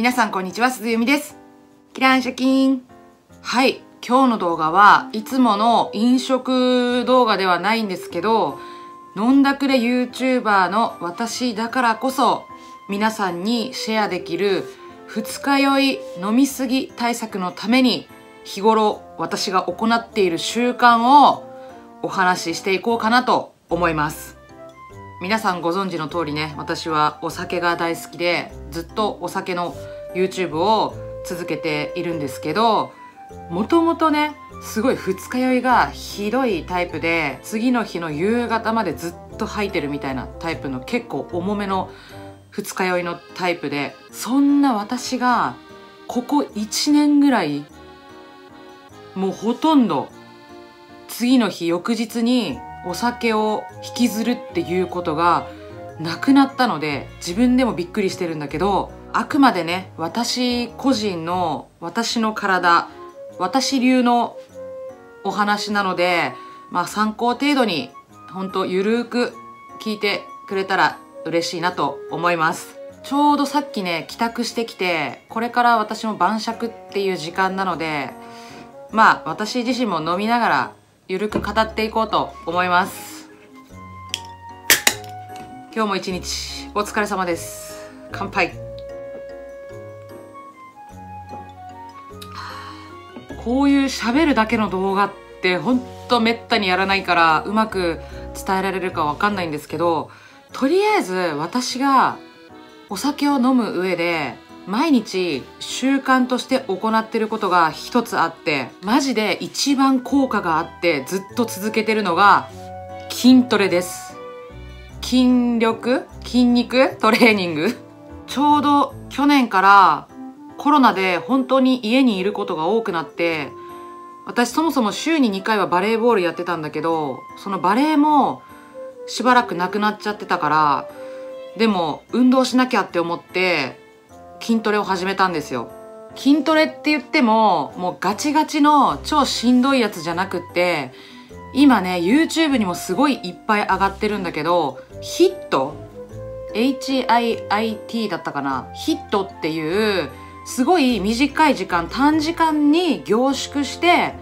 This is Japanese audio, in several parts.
皆さんこんにちは、鈴由美です。キランシャキン。はい、今日の動画はいつもの飲食動画ではないんですけど、飲んだくれ YouTuber の私だからこそ皆さんにシェアできる二日酔い飲みすぎ対策のために日頃私が行っている習慣をお話ししていこうかなと思います。皆さんご存知の通りね私はお酒が大好きでずっとお酒の YouTube を続けているんですけどもともとねすごい二日酔いがひどいタイプで次の日の夕方までずっと吐いてるみたいなタイプの結構重めの二日酔いのタイプでそんな私がここ1年ぐらいもうほとんど次の日翌日にお酒を引きずるっていうことがなくなったので自分でもびっくりしてるんだけどあくまでね私個人の私の体私流のお話なのでまあ参考程度にほんとゆるーく聞いてくれたら嬉しいなと思います。ちょうどさっきね帰宅してきてこれから私も晩酌っていう時間なのでまあ私自身も飲みながらゆるく語っていこうと思います。今日も一日お疲れ様です。乾杯。こういう喋るだけの動画ってほんとめったにやらないからうまく伝えられるかわかんないんですけどとりあえず私がお酒を飲む上で毎日習慣として行ってることが一つあってマジで一番効果があってずっと続けてるのが筋トレです。筋力？筋肉？トレーニング？ちょうど去年からコロナで本当に家にいることが多くなって私そもそも週に2回はバレーボールやってたんだけどそのバレーもしばらくなくなっちゃってたからでも運動しなきゃって思って筋トレを始めたんですよ。筋トレって言ってももうガチガチの超しんどいやつじゃなくって今ね YouTube にもすごいいっぱい上がってるんだけどヒット？HIIT だったかな？ヒットっていうすごい短い時間短時間に凝縮して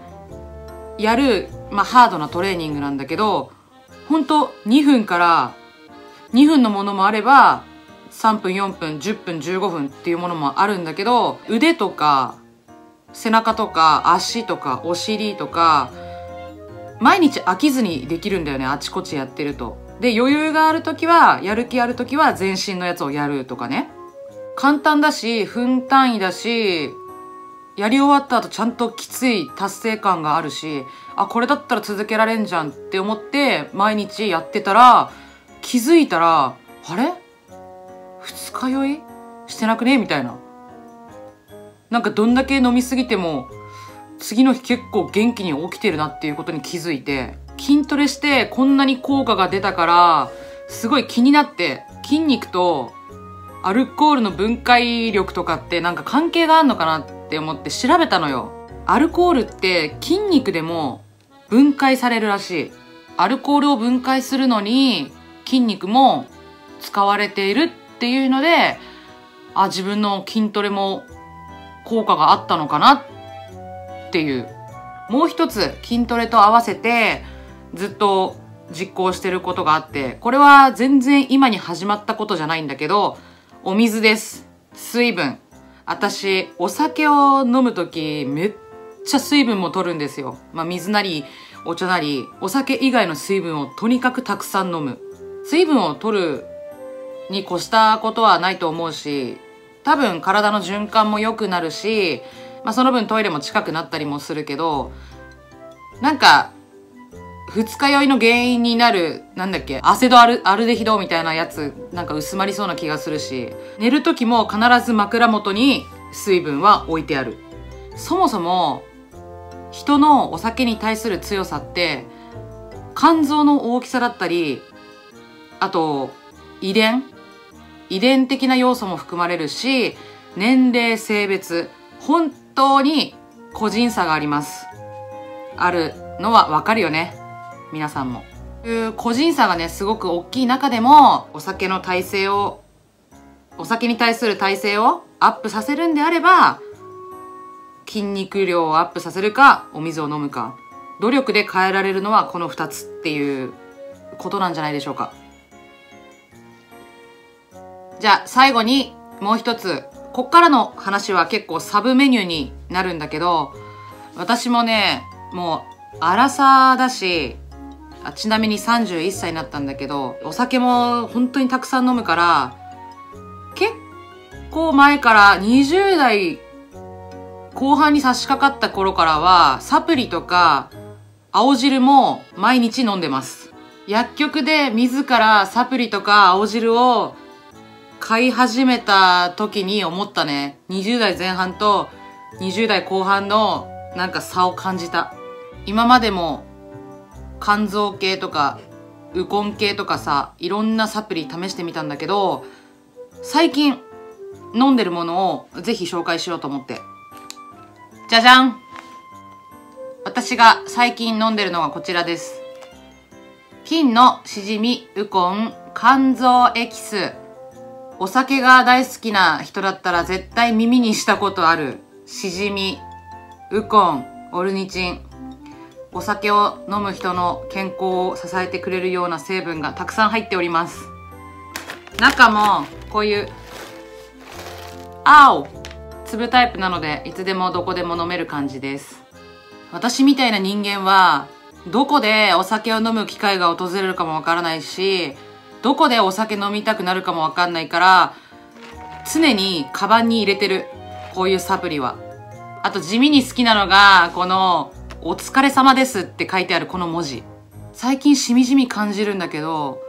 やる、まあ、ハードなトレーニングなんだけどほんと2分から2分のものもあれば3分4分10分15分っていうものもあるんだけど腕とか背中とか足とかお尻とか毎日飽きずにできるんだよねあちこちやってると。で余裕がある時はやる気ある時は全身のやつをやるとかね簡単だし分単位だしやり終わった後ちゃんときつい達成感があるしあこれだったら続けられんじゃんって思って毎日やってたら気づいたらあれ？二日酔い？してなくね？みたいな。なんかどんだけ飲みすぎても次の日結構元気に起きてるなっていうことに気づいて筋トレしてこんなに効果が出たからすごい気になって筋肉とアルコールの分解力とかってなんか関係があるのかなって思って調べたのよ。アルコールって筋肉でも分解されるらしい。アルコールを分解するのに筋肉も使われているっていうので、あ、自分の筋トレも効果があったのかなっていう。もう一つ筋トレと合わせてずっと実行してることがあって、これは全然今に始まったことじゃないんだけど、お水です。水分。私、お酒を飲むときめっちゃ水分も取るんですよ。まあ水なりお茶なり、お酒以外の水分をとにかくたくさん飲む。水分を取るに越したことはないと思うし、多分体の循環も良くなるし、まあその分トイレも近くなったりもするけど、なんか、二日酔いの原因になる、なんだっけ、アセドアルアルデヒドみたいなやつ、なんか薄まりそうな気がするし、寝る時も必ず枕元に水分は置いてある。そもそも、人のお酒に対する強さって、肝臓の大きさだったり、あと、遺伝遺伝的な要素も含まれるし、年齢、性別、本当に個人差があります。あるのはわかるよね。皆さんも。個人差がね、すごく大きい中でも、お酒の体制を、お酒に対する体制をアップさせるんであれば筋肉量をアップさせるかお水を飲むか努力で変えられるのはこの2つっていうことなんじゃないでしょうかじゃあ最後にもう一つ。こっからの話は結構サブメニューになるんだけど私もねもう荒さだしあちなみに31歳になったんだけどお酒も本当にたくさん飲むから結構前から20代後半に差し掛かった頃からはサプリとか青汁も毎日飲んでます。薬局で自らサプリとか青汁を買い始めた時に思ったね。20代前半と20代後半のなんか差を感じた。今までも肝臓系とかウコン系とかさいろんなサプリ試してみたんだけど最近飲んでるものをぜひ紹介しようと思って。じゃじゃん。私が最近飲んでるのがこちらです。金のしじみウコン肝臓エキス。お酒が大好きな人だったら絶対耳にしたことある。しじみウコンオルニチン。お酒を飲む人の健康を支えてくれるような成分がたくさん入っております。中もこういう青粒タイプなのでいつでもどこでも飲める感じです。私みたいな人間はどこでお酒を飲む機会が訪れるかもわからないしどこでお酒飲みたくなるかもわかんないから常にカバンに入れてる。こういうサプリは。あと地味に好きなのがこのお疲れ様ですって書いてあるこの文字。最近しみじみ感じるんだけど、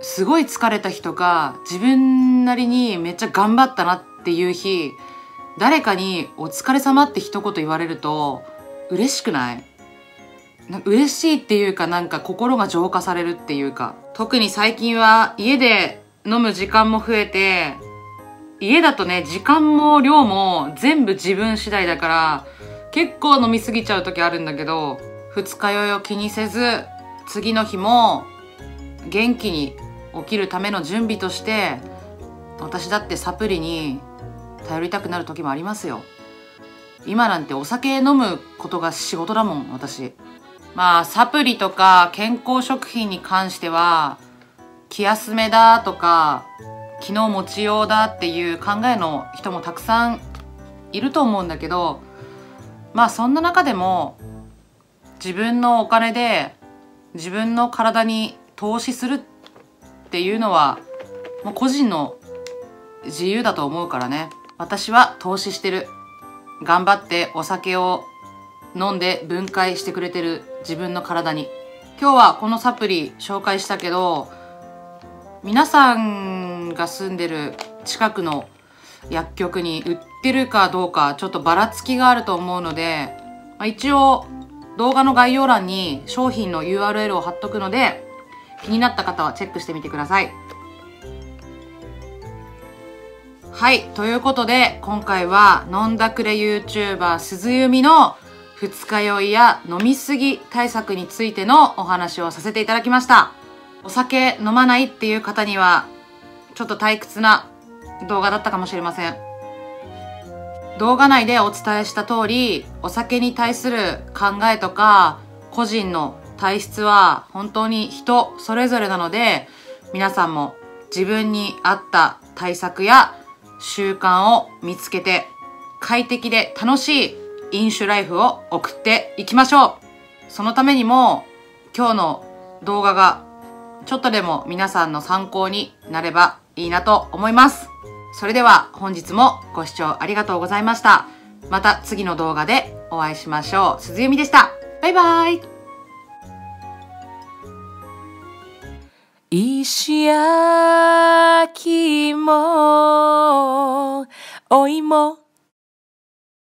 すごい疲れた日とか、自分なりにめっちゃ頑張ったなっていう日、誰かにお疲れ様って一言言われると、嬉しくない？嬉しいっていうかなんか心が浄化されるっていうか、特に最近は家で飲む時間も増えて、家だとね、時間も量も全部自分次第だから、結構飲みすぎちゃう時あるんだけど二日酔いを気にせず次の日も元気に起きるための準備として私だってサプリに頼りたくなる時もありますよ。今なんてお酒飲むことが仕事だもん私。まあサプリとか健康食品に関しては気休めだとか昨日持ちようだっていう考えの人もたくさんいると思うんだけどまあそんな中でも自分のお金で自分の体に投資するっていうのはもう個人の自由だと思うからね。私は投資してる。頑張ってお酒を飲んで分解してくれてる自分の体に今日はこのサプリ紹介したけど皆さんが住んでる近くの薬局に売ってるかどうかちょっとばらつきがあると思うので、まあ、一応動画の概要欄に商品の URL を貼っとくので気になった方はチェックしてみてください。はい。ということで、今回は飲んだくれ YouTuber 鈴弓の二日酔いや飲みすぎ対策についてのお話をさせていただきました。お酒飲まないっていう方には、ちょっと退屈な動画だったかもしれません動画内でお伝えした通りお酒に対する考えとか個人の体質は本当に人それぞれなので皆さんも自分に合った対策や習慣を見つけて快適で楽しい飲酒ライフを送っていきましょうそのためにも今日の動画がちょっとでも皆さんの参考になればいいなと思います。それでは本日もご視聴ありがとうございました。また次の動画でお会いしましょう。鈴由美でした。バイバイ。石焼きもお芋